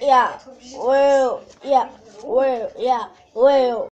Yeah, well, yeah well yeah well。